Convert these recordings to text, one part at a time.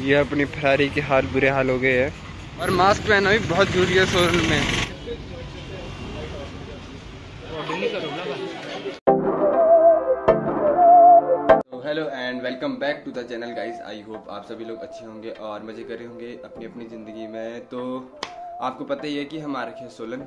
ये अपनी फरारी के हाल बुरे हाल हो गए हैं। और मास्क पहना भी बहुत ज़रूरी है सोल में। Hello and welcome back to the channel guys I hope आप सभी लोग अच्छे होंगे और मज़े कर रहे होंगे अपनी अपनी ज़िंदगी में। तो आपको पता ही है कि हम आ रखे हैं सोलन।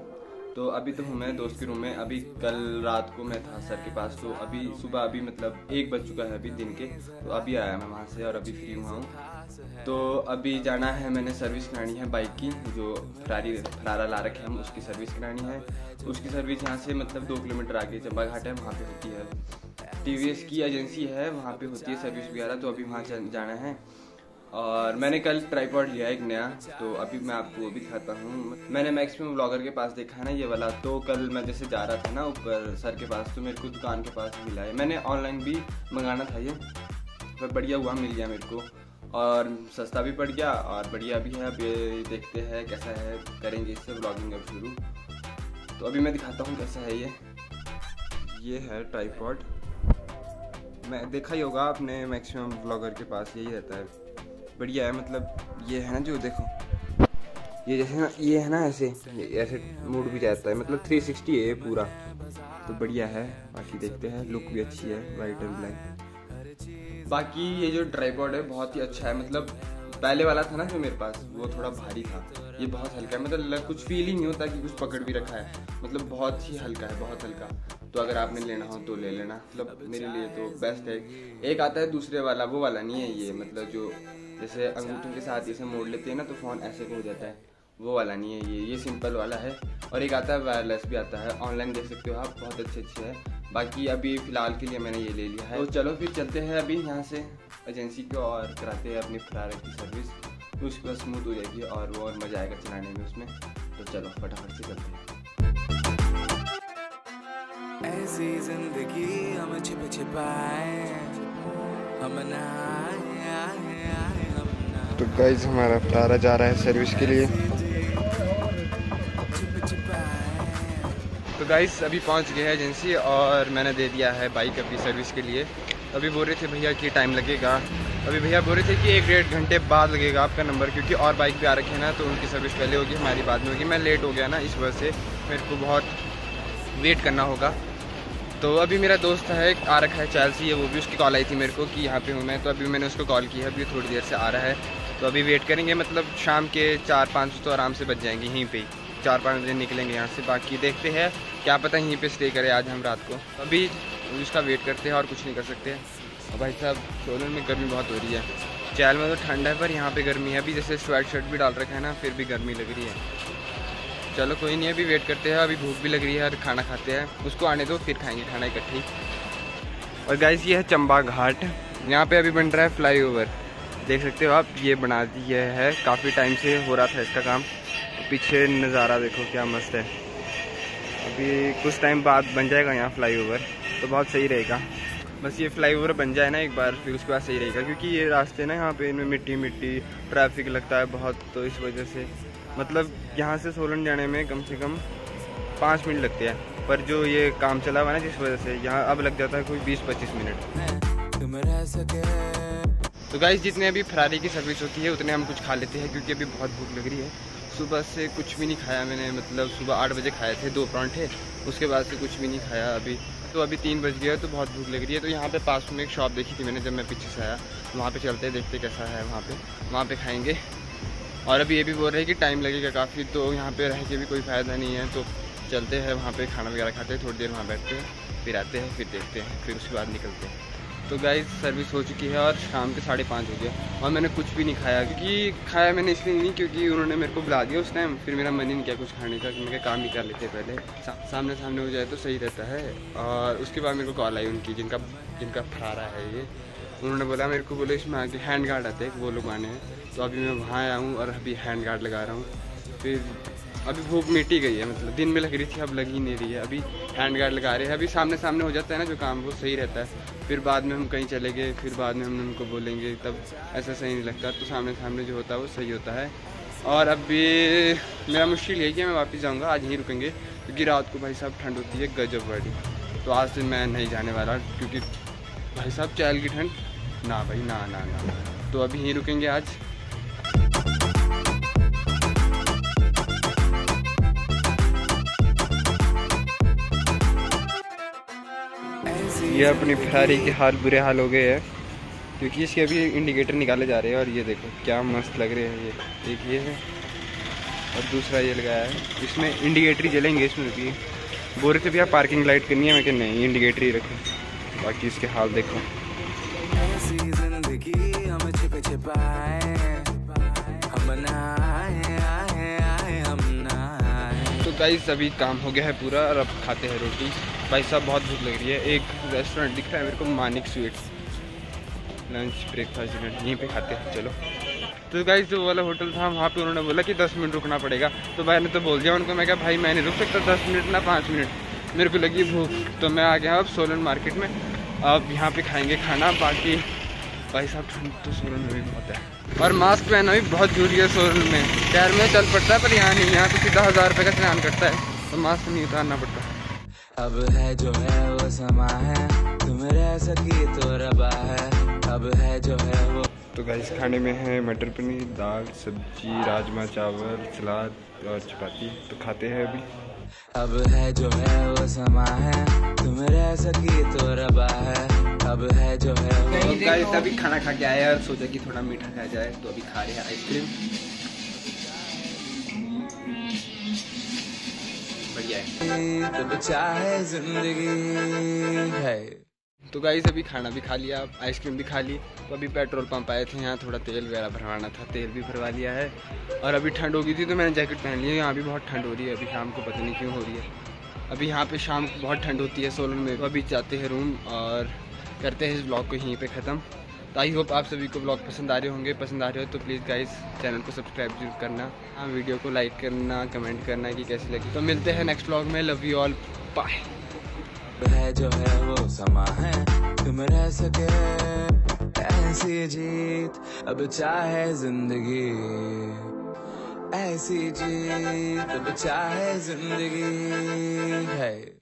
तो अभी तो हूँ मैं दोस्त के रूम में, अभी कल रात को मैं था सर के पास तो अभी सुबह अभी मतलब एक बज चुका है अभी दिन के तो अभी आया मैं वहाँ से और अभी फ्री हुआ हूँ। तो अभी जाना है मैंने सर्विस करानी है बाइक की, जो फरारी फरारा ला रखे हम, उसकी सर्विस करानी है। उसकी सर्विस यहाँ से मतलब दो किलोमीटर आगे चंबा घाट है, वहाँ पर होती है। टीवीएस की एजेंसी है, वहाँ पर होती है सर्विस वगैरह तो अभी वहाँ जाना है। और मैंने कल ट्राईपॉड लिया एक नया तो अभी मैं आपको वो भी दिखाता हूँ। मैंने मैक्सिमम ब्लॉगर के पास देखा है ना ये वाला तो कल मैं जैसे जा रहा था ना ऊपर सर के पास तो मेरे को दुकान के पास मिला है। मैंने ऑनलाइन भी मंगाना था ये, पर बढ़िया हुआ, मिल गया मेरे को। और सस्ता भी पड़ गया, और बढ़िया भी है। अब ये देखते हैं कैसा है, करेंगे इससे ब्लॉगिंग अब शुरू। तो अभी मैं दिखाता हूँ कैसा है ये। ये है ट्राईपॉड मैं, देखा ही होगा आपने मैक्सिमम ब्लॉगर के पास यही रहता है। बढ़िया है मतलब ये है ना जो देखो, ये जैसे ना, ये है ना ऐसे ऐसे मूड भी जाता है मतलब 360 है पूरा। तो बढ़िया है, बाकी देखते हैं लुक भी अच्छी है वाइट एंड ब्लैक बाकी ये जो ट्राईपॉड है, बहुत ही अच्छा है मतलब पहले वाला था ना जो मेरे पास, वो थोड़ा भारी था। ये बहुत हल्का है मतलब कुछ फील ही नहीं होता कि कुछ पकड़ भी रखा है। मतलब बहुत ही हल्का है, बहुत हल्का। तो अगर आपने लेना हो तो ले लेना। मतलब मेरे लिए तो बेस्ट है। एक आता है दूसरे वाला, वो वाला नहीं है ये मतलब जो जैसे अंगूठों के साथ जैसे मोड़ लेते हैं ना तो फ़ोन ऐसे को हो जाता है। वो वाला नहीं है ये ये सिंपल वाला है। और एक आता है वायरलेस भी आता है। ऑनलाइन देख सकते हो आप, बहुत अच्छे अच्छे है। बाकी अभी फ़िलहाल के लिए मैंने ये ले लिया है। तो चलो फिर चलते हैं अभी यहाँ से। एजेंसी को और कराते हैं अपनी फ्रार की सर्विस तो उसके बाद स्मूथ हो जाएगी और वो और मज़ा आएगा चलाने में उसमें। तो चलो फटाफट से चलते हैं। ऐसी ज़िंदगी हम छिप छिपाए। हम नहाए तो गाइज़ हमारा फ्लारा जा रहा है सर्विस के लिए। तो गाइज़ अभी पहुँच गए हैं एजेंसी और मैंने दे दिया है बाइक अपनी सर्विस के लिए। अभी बोल रहे थे भैया कि टाइम लगेगा। अभी भैया बोल रहे थे कि एक डेढ़ घंटे बाद लगेगा आपका नंबर क्योंकि और बाइक भी आ रखे हैं ना तो उनकी सर्विस पहले होगी, हमारी बाद में होगी। मैं लेट हो गया ना, इस वजह से मेरे को बहुत वेट करना होगा। तो अभी मेरा दोस्त है, आ रखा है चैलसी है वो भी उसकी कॉल आई थी मेरे को कि यहाँ पे हूँ मैं तो अभी मैंने उसको कॉल की है, अभी थोड़ी देर से आ रहा है। तो अभी वेट करेंगे मतलब शाम के चार पाँच तो आराम से बच जाएँगे यहीं पे चार पाँच बजे निकलेंगे यहाँ से, बाकी देखते हैं, क्या पता यहीं पे स्टे करें आज हम रात को। अभी उसका वेट करते हैं और कुछ नहीं कर सकते। और भाई साहब सोलन में गर्मी बहुत हो रही है। चैल में तो ठंड है, पर यहाँ पे गर्मी है। अभी जैसे स्वेट शर्ट भी डाल रखा है ना, फिर भी गर्मी लग रही है। चलो कोई नहीं, अभी वेट करते हैं। अभी भूख भी लग रही है और खाना खाते हैं। उसको आने दो, फिर खाएँगे खाना इकट्ठी और गाइस ये है चंबा घाट। यहाँ पे अभी बन रहा है फ्लाई ओवर देख सकते हो आप, ये बना दिया है। काफ़ी टाइम से हो रहा था इसका काम। पीछे नज़ारा देखो, क्या मस्त है। अभी कुछ टाइम बाद बन जाएगा यहाँ फ्लाई ओवर तो बहुत सही रहेगा। बस ये फ्लाई ओवर बन जाए ना एक बार, फिर उसके बाद सही रहेगा, क्योंकि ये रास्ते ना यहाँ पे इनमें मिट्टी मिट्टी ट्रैफ़िक लगता है बहुत तो इस वजह से। मतलब यहाँ से सोलन जाने में कम से कम पाँच मिनट लगते हैं, पर जो ये काम चला हुआ ना, जिस वजह से यहाँ अब लग जाता है कोई बीस पच्चीस मिनट। तुम रह सके। तो गाइस जितने अभी फरारी की सर्विस होती है, उतने हम कुछ खा लेते हैं, क्योंकि अभी बहुत भूख लग रही है। सुबह से कुछ भी नहीं खाया मैंने मतलब सुबह आठ बजे खाए थे, दो परांठे, उसके बाद से कुछ भी नहीं खाया अभी। तो अभी तीन बज गया तो बहुत भूख लग रही है। तो यहाँ पे पास में एक शॉप देखी थी मैंने, जब मैं पीछे से आया। वहाँ पे चलते देखते कैसा है वहाँ पे। वहाँ पे खाएँगे। और अभी ये भी बोल रहे हैं कि टाइम लगेगा काफ़ी तो यहाँ पे रह के भी कोई फ़ायदा नहीं है। तो चलते हैं, वहाँ पे खाना वगैरह खाते हैं, थोड़ी देर वहाँ बैठते हैं, फिर आते हैं, फिर देखते हैं, फिर उसके बाद निकलते हैं। तो गाइस सर्विस हो चुकी है और शाम के साढ़े पाँच गया और मैंने कुछ भी नहीं खाया क्योंकि खाया मैंने इसलिए नहीं क्योंकि उन्होंने मेरे को बुला दिया उस टाइम फिर मेरा मन ही नहीं किया कुछ खाने का कि मैं काम ही कर लेते पहले। सा, सामने सामने हो जाए तो सही रहता है। और उसके बाद मेरे को कॉल आई उनकी जिनका जिनका फरारा है ये। उन्होंने बोला मेरे को बोले इसमें आगे हैंड गार्ड आते हैं वो लोग आने हैं। तो अभी मैं वहाँ आया हूँ और अभी हैंड गार्ड लगा रहा हूँ। फिर अभी भूख मिटी गई है मतलब दिन में लग रही थी अब लग ही नहीं रही है। अभी हैंड गार्ड लगा रहे हैं अभी सामने सामने हो जाता है ना जो काम वो सही रहता है। फिर बाद में हम कहीं चले गए फिर बाद में हम उनको बोलेंगे तब ऐसा सही नहीं लगता। तो सामने सामने जो होता है वो सही होता है। और अभी मेरा मुश्किल यही है मैं वापस जाऊँगा आज यहीं रुकेंगे क्योंकि रात को भाई साहब ठंड होती है गजब बड़ी तो आज से मैं नहीं जाने वाला क्योंकि भाई साहब चैल की ठंड ना भाई ना ना, ना। तो अभी यहीं रुकेंगे आज। ये अपनी फरारी के हाल बुरे हाल हो गए हैं, क्योंकि इसके अभी इंडिकेटर निकाले जा रहे हैं और ये देखो क्या मस्त लग रहे हैं ये। एक ये है और दूसरा ये लगाया है। इसमें इंडिकेटर ही जलेंगे इसमें भी। बोरे भी आप पार्किंग लाइट करनी है, मैं कि नहीं इंडिकेटर ही रखें। बाकी इसके हाल देखो। तो गाइस अभी काम हो गया है पूरा और अब खाते हैं रोटी। भाई साहब, बहुत भूख लग रही है। एक रेस्टोरेंट दिख रहा है मेरे को, Manik sweets. Lunch breakfast dinner यहीं पे खाते हैं। चलो। तो गाइस जो वाला होटल था, वहाँ पे उन्होंने बोला कि दस मिनट रुकना पड़ेगा। तो मैंने तो बोल दिया उनको, मैं कहा, भाई, मैं नहीं रुक सकता दस मिनट ना पाँच मिनट। मेरे को लगी भूख। तो मैं आ गया अब सोलन मार्केट में। अब यहाँ पे खाएँगे खाना। बाकी भाई साहब, ठंड तो सोलन में भी बहुत है। और मास्क पहना भी बहुत ज़रूरी है सोलन में। शहर में चल पड़ता है पर यहाँ नहीं। यहाँ तो सीधा हज़ार रुपये का स्नान करता है। तो मास्क नहीं उतारना पड़ता। अब है जो है वो समा है। तुम रह सकी तो रबा है। अब है जो है वो तो गाइस खाने में है मटर पनीर दाल सब्ज़ी राजमा चावल सलाद और चपाती। तो खाते हैं अभी। अब है जो है वो समा है। तुम रह सकी तो रबा है। अब है जो है वो तो गाइस अभी खाना खा के आए और सोचा कि थोड़ा मीठा खाया जाए तो अभी खा रहे हैं आइसक्रीम बढ़िया है ज़िंदगी। तो गाइस अभी खाना भी खा लिया, आइसक्रीम भी खा ली। तो अभी पेट्रोल पंप आए थे यहाँ, थोड़ा तेल वगैरह भरवाना था, तेल भी भरवा लिया है। और अभी ठंड हो गई थी तो मैंने जैकेट पहन लिया यहाँ भी बहुत ठंड हो रही है, अभी शाम को पता नहीं क्यों हो रही है। अभी यहाँ पे शाम को बहुत ठंड होती है, सोलन में। तो अभी जाते हैं रूम और करते हैं इस ब्लॉग को यहीं पे ख़त्म। तो आई होप आप सभी को ब्लॉग पसंद आ रहे होंगे। पसंद आ रहे हो तो प्लीज़ गाइस चैनल को सब्सक्राइब ज़रूर करना। हाँ वीडियो को लाइक करना कमेंट करना कि कैसी लगी। तो मिलते हैं नेक्स्ट ब्लॉग में। लव यू ऑल बाय जो है वो समा है। तुम रह सके ऐसी जीत। अब चाहे ज़िंदगी। ऐसी जीत। अब चाहे ज़िंदगी। है।